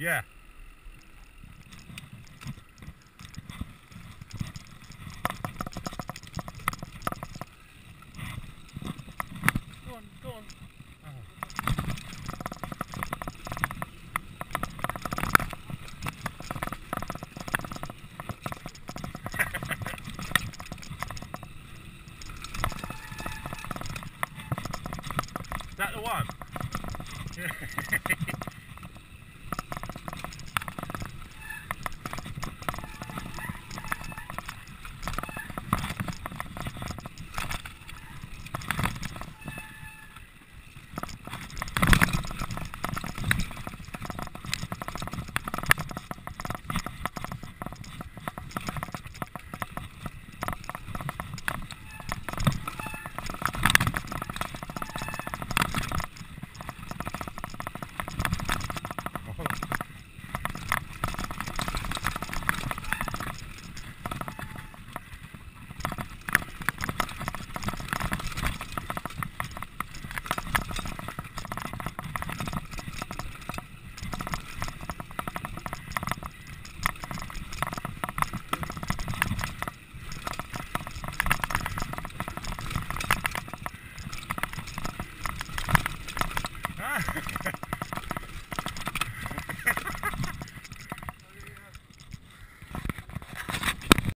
Yeah. Go on, go on. Is that the one?